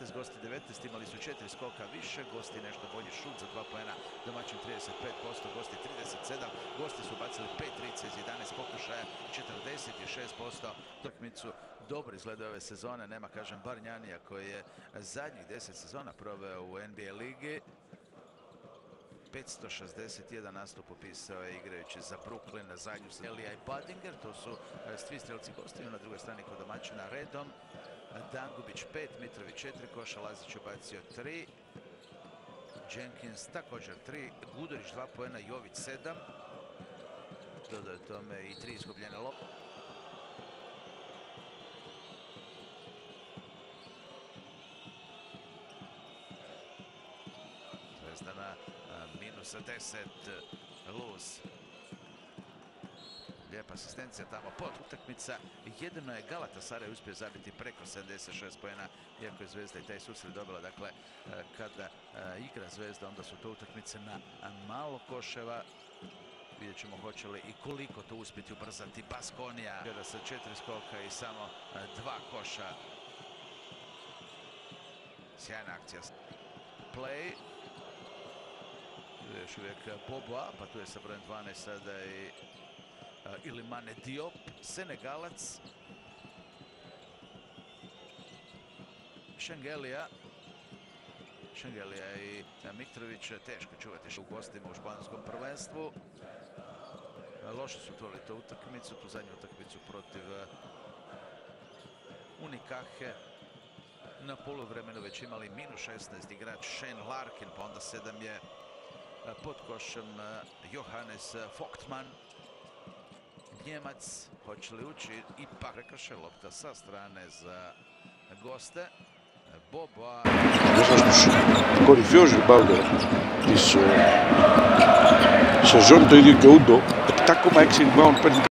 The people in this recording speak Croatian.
15, gosti 19, imali su 4 skoka više, gosti nešto bolji šut za 2 pojena, domaćin 35%, gosti 37, gosti su bacili 5 trice iz 11 pokušaja, 46%, utakmicu dobro izgleda ove sezone, nema kažem Barnjanija koji je zadnjih 10 sezona proveo u NBA ligi, 561 nastup upisao je igrajući za Brooklyn na zadnju Elija i Badinger, to su e, svi strelci gostiju na drugoj strani kod domaćina redom. Dangubić 5, Mitrović 4 koša, Lazić obacio 3. Jenkins također 3, Gudurić 2 pojena, Jović 7. Dodao je tome i 3 izgubljene lopte. Zvezdana minus 10, Luz. Lijepa asistencija tamo pod utakmica. Jedino je Galata Saraj uspio zabiti preko 76 pojena, iako je Zvezda i taj susret dobila. Dakle, kada igra Zvezda, onda su to utakmice na malo koševa. Vidjet ćemo hoće li i koliko to uspjeti ubrzati Baskonija. Gleda sa četiri skoka i samo dva koša. Sjajna akcija. Play. Još uvijek Boboa, pa tu je sa brojem 12 sada i Ilimane Diop, Senegalac. Šengelija. Šengelija i Mitrović teško čuvati u gostima u španskom prvenstvu. Loše su tvojili to utakmicu, tu zadnju utakmicu protiv Unikahe. Na poluvremenu već imali minus 16 igrač Shane Larkin, pa onda sedam je pod košem Johannes Vogtman. Njemac, hoće li ući, ipak? Prekrše lopta sa strane za goste. Boba... I Bauer disse se John Didi Goudo, attacco Max in ground per